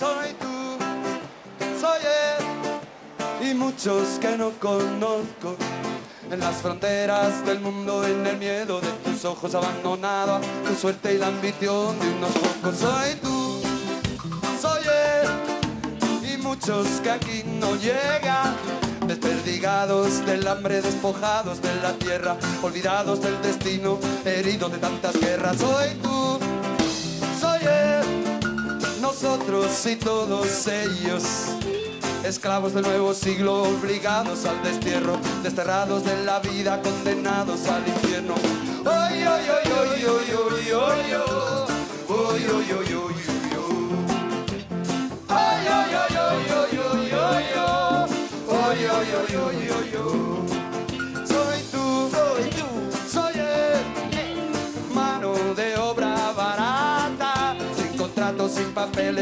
soy tú, soy él y muchos que no conozco. En las fronteras del mundo, en el miedo de tus ojos abandonado, a tu suerte y la ambición de unos pocos. Soy tú, soy él y muchos que aquí no llegan. Desperdigados del hambre, despojados de la tierra, olvidados del destino, heridos de tantas guerras. Soy tú, soy él, y todos ellos. Esclavos del nuevo siglo, obligados al destierro, desterrados de la vida, condenados al infierno.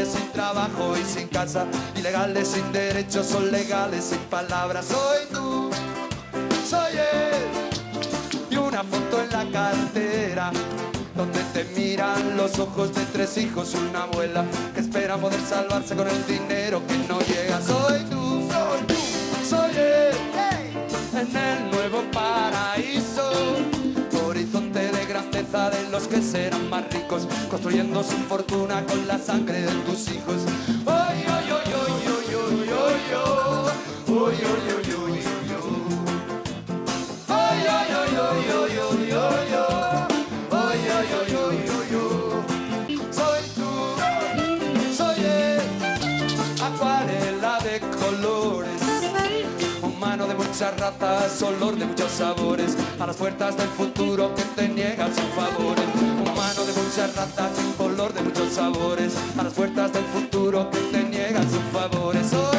Sin trabajo y sin casa, ilegales, sin derechos, son legales, sin palabras. Soy tú, soy él, y una foto en la cartera. Donde te miran los ojos de tres hijos y una abuela que espera poder salvarse con el dinero que no llega. Soy tú, soy tú, soy él, en el nuevo de los que serán más ricos, construyendo su fortuna con la sangre de tus hijos. Muchas razas, olor de muchos sabores, a las puertas del futuro que te niegan sus favores. Humano de muchas razas, olor de muchos sabores, a las puertas del futuro que te niegan sus favores. Soy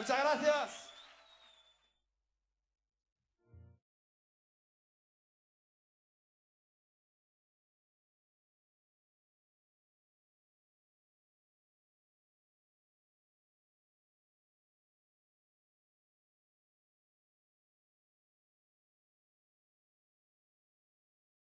Muchas gracias.